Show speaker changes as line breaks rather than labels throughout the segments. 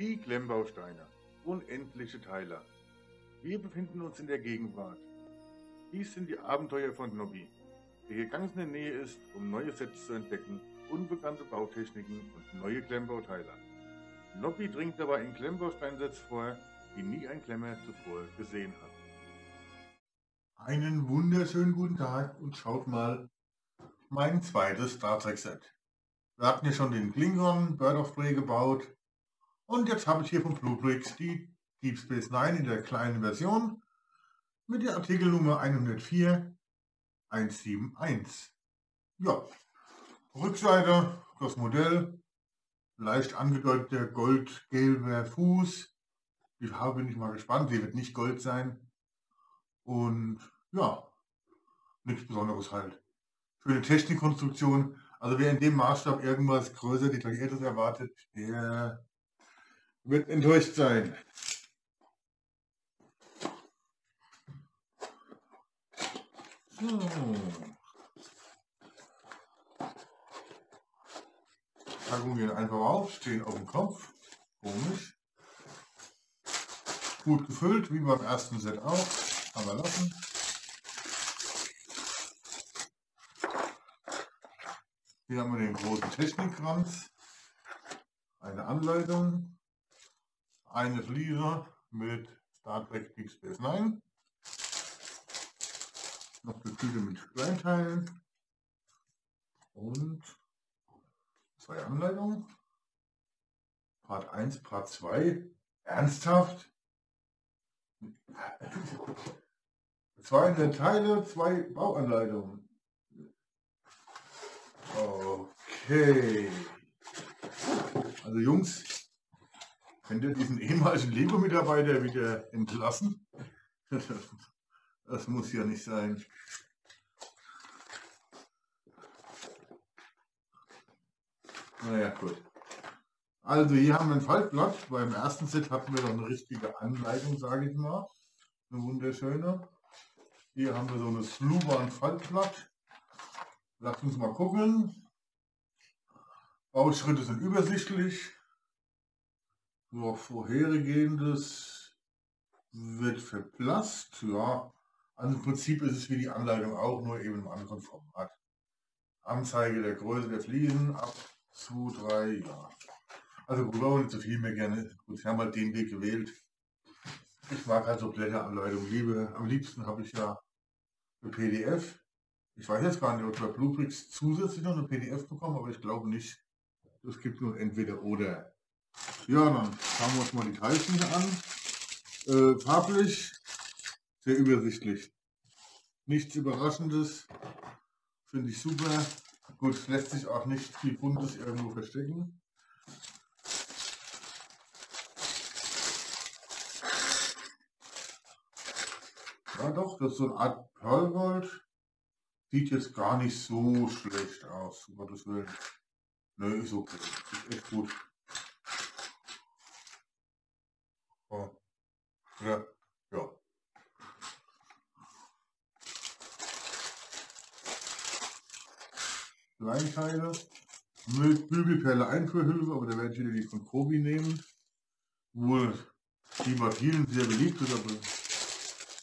Die Klemmbausteine. Unendliche Teile. Wir befinden uns in der Gegenwart. Dies sind die Abenteuer von Nobby, der hier ganz in der Nähe ist, um neue Sets zu entdecken, unbekannte Bautechniken und neue Klemmbauteile. Nobby dringt dabei in Klemmbausteinsets vor, die nie ein Klemmer zuvor gesehen hat.
Einen wunderschönen guten Tag und schaut mal mein zweites Star Trek Set. Wir hatten ja schon den Klingon Bird of Prey gebaut und jetzt habe ich hier von Bluebricks die Deep Space Nine in der kleinen Version mit der Artikelnummer 104 171. Ja, Rückseite, das Modell, leicht angedeuteter goldgelber Fuß. Die Farbe bin ich mal gespannt, die wird nicht gold sein. Und ja, nichts Besonderes halt. Für eine Technikkonstruktion, also wer in dem Maßstab irgendwas größer detailliertes erwartet, der wird enttäuscht sein. So. Packungen gehen einfach auf, stehen auf dem Kopf. Komisch. Gut gefüllt, wie beim ersten Set auch. Man lassen. Hier haben wir den großen Technikkranz. Eine Anleitung. Eine Fliese mit Star Trek Deep Space Nine noch Gefühle mit Kleinteilen und zwei Anleitungen. Part 1, Part 2. Ernsthaft? 200 Teile, zwei Bauanleitungen. Okay. Also Jungs, könnt ihr diesen ehemaligen Lego-Mitarbeiter wieder entlassen? Das muss ja nicht sein. Naja, gut. Also hier haben wir ein Faltblatt. Beim ersten Set hatten wir noch eine richtige Anleitung, sage ich mal. Eine wunderschöne. Hier haben wir so eine Sluban Faltblatt. Lasst uns mal gucken. Bauschritte sind übersichtlich. So, vorhergehendes wird verblasst. Ja, also im Prinzip ist es wie die Anleitung auch, nur eben im anderen Format. Anzeige der Größe der Fliesen ab 2, 3, ja. Also wir brauchen nicht so viel mehr gerne. Gut, wir haben halt den Weg gewählt. Ich mag halt so Blätteranleitung. Liebe, am liebsten habe ich ja eine PDF. Ich weiß jetzt gar nicht, ob wir Bluepricks zusätzlich noch eine PDF bekommen, aber ich glaube nicht. Es gibt nur entweder oder. Ja, dann schauen wir uns mal die Teilchen an. Äh, farblich sehr übersichtlich. Nichts Überraschendes. Finde ich super. Gut, lässt sich auch nicht viel Buntes irgendwo verstecken. Ja doch, das ist so eine Art Pearlgold. Sieht jetzt gar nicht so schlecht aus, um Gottes Willen. Nö, ist okay. Ist echt gut. Ja. Kleinteile mit Bügelperle Einführhilfe, aber da werde ich wieder die von Kobi nehmen. Wohl die bei vielen sehr beliebt ist, aber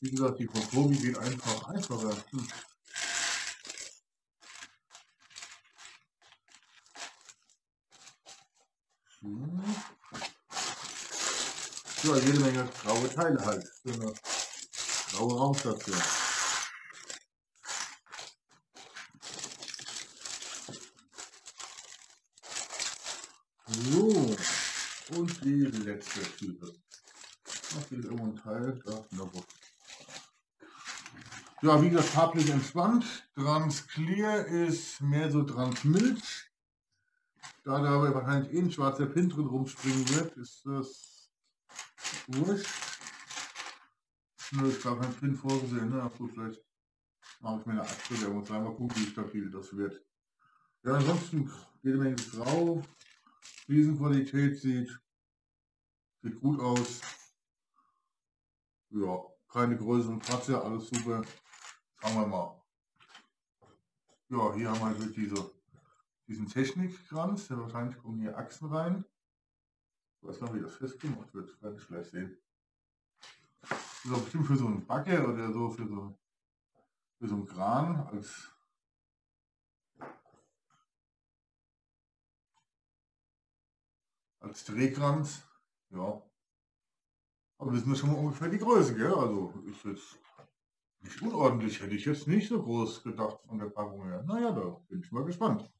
wie gesagt, die von Kobi geht einfach einfacher. Hm. So, jede Menge graue Teile halt. Für eine graue Raumstation. So, und die letzte Tüte. Hier ist irgendwo ein Teil. Da, na gut. Ja, wie gesagt, farblich entspannt. Transclear ist mehr so Transmilch. Da da aber wahrscheinlich eh ein schwarzer Pin drin rumspringen wird, ist das wurscht. Nö, ist gar kein Pin vorgesehen. Ne? Gut, vielleicht mache ich mir eine Achse, der muss einmal gucken, wie stabil das wird. Ja, ansonsten jede Menge Grau, Riesenqualität sieht, sieht gut aus. Ja, keine größeren Kratzer, alles super. Schauen wir mal. Ja, hier haben wir diese, diesen Technikkranz, der wahrscheinlich kommen hier Achsen rein. Ich weiß noch, wie das festgemacht wird. Werde ich gleich sehen. Das ist auch bestimmt für so einen Backe oder so, für so, für so einen Kran als als Drehkranz. Ja. Aber wissen wir schon mal ungefähr die Größe, gell? Also ist jetzt nicht unordentlich, hätte ich jetzt nicht so groß gedacht von der Packung her. Naja, da bin ich mal gespannt.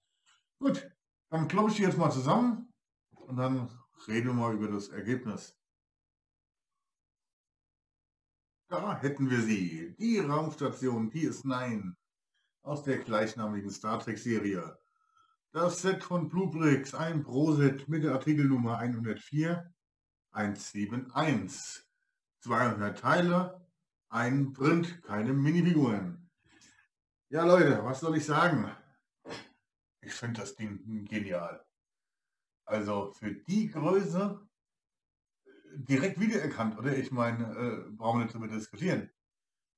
Gut, dann kloppe ich die jetzt mal zusammen und dann reden wir mal über das Ergebnis. Da hätten wir sie, die Raumstation DS9 aus der gleichnamigen Star Trek Serie. Das Set von Bluebricks, ein Pro-Set mit der Artikelnummer 104 171. 200 Teile, ein Print, keine Minifiguren. Ja Leute, was soll ich sagen? Ich finde das Ding genial. Also für die Größe direkt wiedererkannt, oder? Ich meine, äh, brauchen wir nicht darüber diskutieren.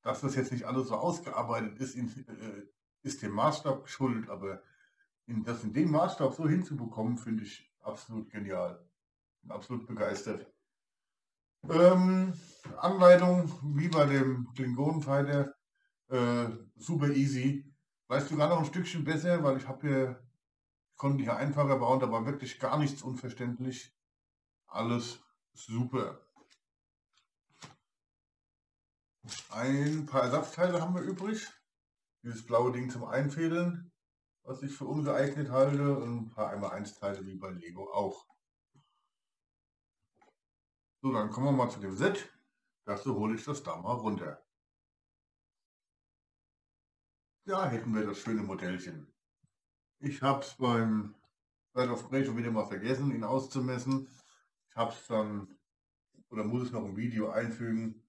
Dass das jetzt nicht alles so ausgearbeitet ist, in, äh, ist dem Maßstab geschuldet, aber in, das in dem Maßstab so hinzubekommen, finde ich absolut genial. Bin absolut begeistert. Ähm, Anleitung, wie bei dem Klingonenfighter, äh, super easy. Weißt du gar noch ein Stückchen besser, weil ich habe hier, konnte hier einfacher bauen, da war wirklich gar nichts unverständlich. Alles super. Ein paar Ersatzteile haben wir übrig. Dieses blaue Ding zum Einfädeln was ich für ungeeignet halte und ein paar einmal 1 Teile wie bei Lego auch. So, dann kommen wir mal zu dem Set. Dazu hole ich das da mal runter. Da hätten wir das schöne Modellchen. Ich habe es beim World of Prey schon wieder mal vergessen, ihn auszumessen. Ich habe es dann, oder muss es noch ein Video einfügen.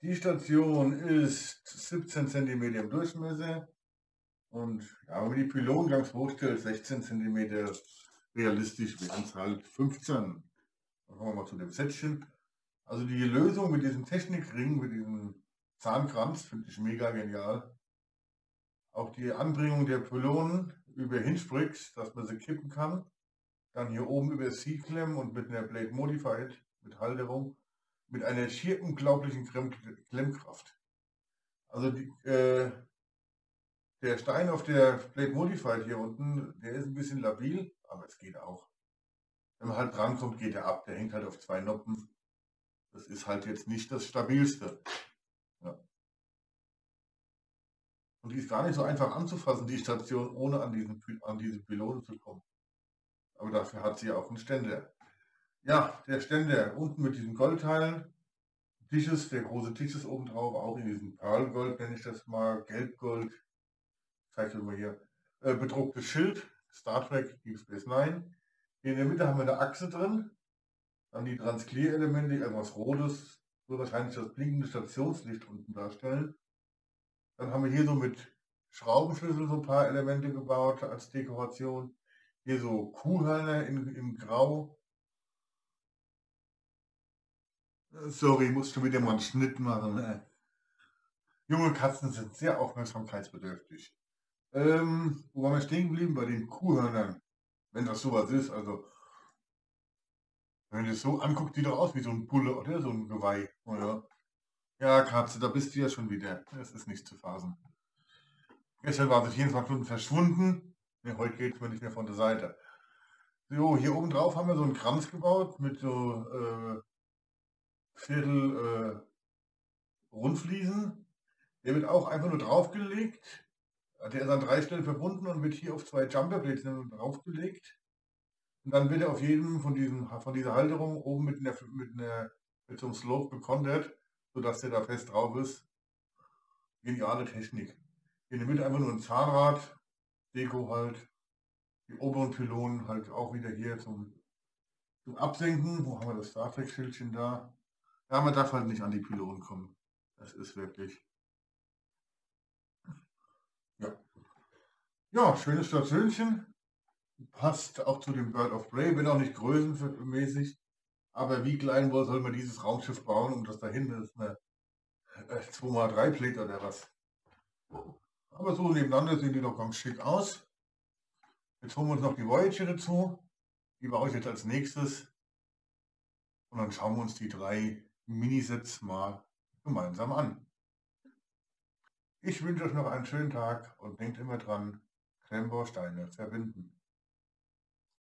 Die Station ist 17 cm im Durchmesser, und ja, wenn man die Pylonen ganz vorstellt, 16 cm, realistisch wären es halt 15. Dann kommen wir mal zu dem Sätzchen. Also die Lösung mit diesem Technikring, mit diesem Zahnkranz, finde ich mega genial. Auch die Anbringung der Pylonen über Hingebricks, dass man sie kippen kann. Dann hier oben über C-Klemm und mit einer Blade Modified, mit Halterung, mit einer schier unglaublichen Klemmkraft. Also die, äh, der Stein auf der Blade Modified hier unten, der ist ein bisschen labil, aber es geht auch. Wenn man halt drankommt, geht er ab. Der hängt halt auf zwei Noppen. Das ist halt jetzt nicht das stabilste. Ja. Und die ist gar nicht so einfach anzufassen, die Station, ohne an diesen, an diese Pylonen zu kommen. Aber dafür hat sie auch einen Ständer. Ja, der Ständer unten mit diesen Goldteilen. Tisches, der große Tisch ist oben drauf, auch in diesem Perlgold nenne ich das mal, Gelbgold, zeige ich mal hier, äh, bedrucktes Schild, Star Trek Deep Space Nine. Hier in der Mitte haben wir eine Achse drin, dann die Transclear-Elemente, etwas Rotes, so wahrscheinlich das blinkende Stationslicht unten darstellen. Dann haben wir hier so mit Schraubenschlüssel so ein paar Elemente gebaut als Dekoration. Hier so Kuhhörner in, in Grau. Sorry, musst du wieder mal einen Schnitt machen. Ne? Junge Katzen sind sehr aufmerksamkeitsbedürftig. Ähm, wo waren wir stehen geblieben? Bei den Kuhhörnern. Wenn das sowas ist, also. Wenn du es so anguckt, sieht doch aus wie so ein Bulle oder so ein Geweih, oder? Ja, Katze, da bist du ja schon wieder. Das ist nicht zu fasen. Gestern war sie 24 Stunden verschwunden. Ne, heute geht es mir nicht mehr von der Seite. So, hier oben drauf haben wir so einen Kranz gebaut mit so äh, Viertel äh, Rundfliesen. Der wird auch einfach nur draufgelegt der ist an drei Stellen verbunden und wird hier auf zwei Jumperblades draufgelegt. Und dann wird er auf jedem von, diesen, von dieser Halterung oben mit, einer, mit, einer, mit so einem Slope gekontert, sodass der da fest drauf ist. Geniale Technik. In der Mitte einfach nur ein Zahnrad, Deko halt. Die oberen Pylonen halt auch wieder hier zum, zum Absenken. Wo haben wir das Star Trek-Schildchen da? Ja, man darf halt nicht an die Pylonen kommen. Das ist wirklich ja. Ja, schönes Stationchen. Passt auch zu dem Bird of Prey, bin auch nicht größenmäßig. Aber wie klein soll man dieses Raumschiff bauen und das da hinten ist eine 2x3 äh, oder was. Aber so nebeneinander sehen die doch ganz schick aus. Jetzt holen wir uns noch die Voyager dazu. Die baue ich jetzt als nächstes. Und dann schauen wir uns die drei Minisets mal gemeinsam an. Ich wünsche euch noch einen schönen Tag und denkt immer dran, Klemmbausteine verbinden.